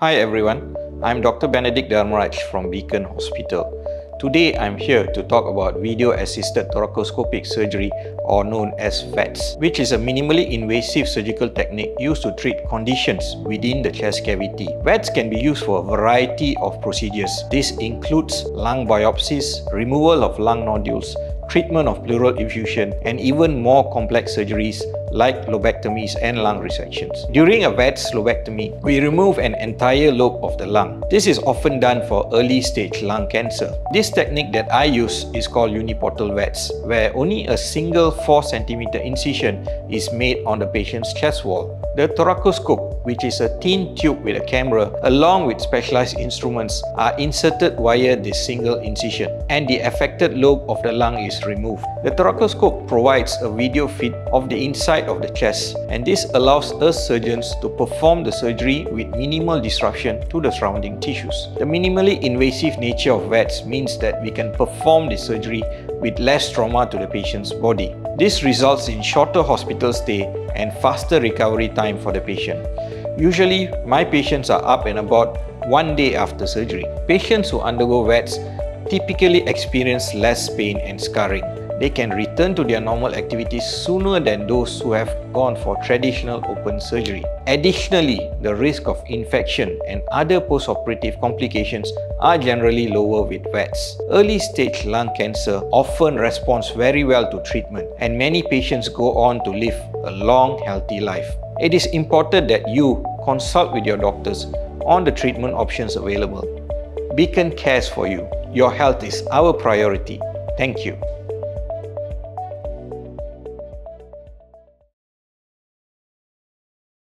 Hi everyone, I'm Dr. Benedict Dharmaraj from Beacon Hospital. Today I'm here to talk about video assisted thoracoscopic surgery or known as VATS, which is a minimally invasive surgical technique used to treat conditions within the chest cavity. VATS can be used for a variety of procedures. This includes lung biopsies, removal of lung nodules, treatment of pleural effusion, and even more complex surgeries like lobectomies and lung resections. During a VATS lobectomy, we remove an entire lobe of the lung. This is often done for early stage lung cancer. This technique that I use is called uniportal VATS, where only a single 4 cm incision is made on the patient's chest wall. The thoracoscope, which is a thin tube with a camera, along with specialized instruments, are inserted via this single incision, and the affected lobe of the lung is removed. The thoracoscope provides a video feed of the inside of the chest, and this allows us surgeons to perform the surgery with minimal disruption to the surrounding tissues. The minimally invasive nature of VATS means that we can perform the surgery with less trauma to the patient's body. This results in shorter hospital stay and faster recovery time for the patient. Usually, my patients are up and about one day after surgery. Patients who undergo VATS typically experience less pain and scarring. They can return to their normal activities sooner than those who have gone for traditional open surgery. Additionally, the risk of infection and other post-operative complications are generally lower with VATS. Early stage lung cancer often responds very well to treatment and many patients go on to live a long healthy life. It is important that you consult with your doctors on the treatment options available. Beacon cares for you. Your health is our priority. Thank you.